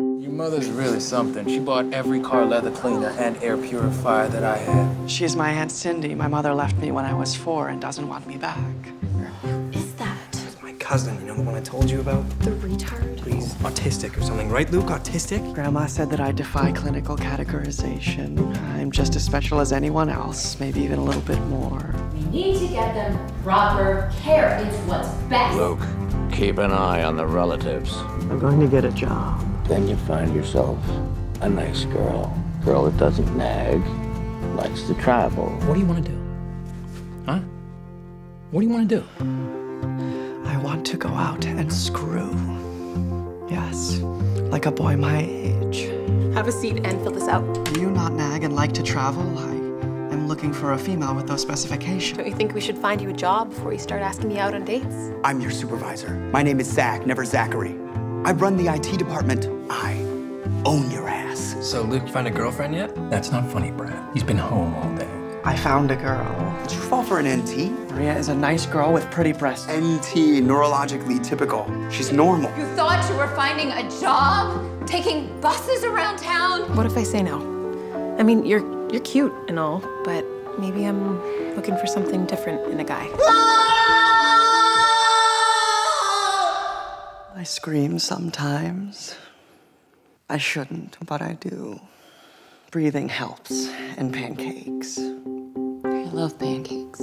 Your mother's really something. She bought every car leather cleaner and air purifier that I had. She's my Aunt Cindy. My mother left me when I was four and doesn't want me back. Is that My cousin, you know the one I told you about? the retard? He's autistic or something, right, Luke? Autistic? Grandma said that I defy clinical categorization. I'm just as special as anyone else, maybe even a little bit more. We need to get them proper care. It's what's best. Luke, keep an eye on the relatives. I'm going to get a job. Then you find yourself a nice girl. Girl that doesn't nag, likes to travel. What do you want to do? Huh? What do you want to do? I want to go out and screw. Yes, like a boy my age. Have a seat and fill this out. Do you not nag and like to travel? I am looking for a female with those specifications. Don't you think we should find you a job before you start asking me out on dates? I'm your supervisor. My name is Zach, never Zachary. I run the IT department. I own your ass. So, Luke, you find a girlfriend yet? That's not funny, Brad. He's been home all day. I found a girl. Did you fall for an NT? Maria is a nice girl with pretty breasts. NT, neurologically typical. She's normal. You thought you were finding a job? Taking buses around town? What if I say no? I mean, you're you're cute and all, but maybe I'm looking for something different in a guy. I scream sometimes. I shouldn't, but I do. Breathing helps, and pancakes. I love pancakes.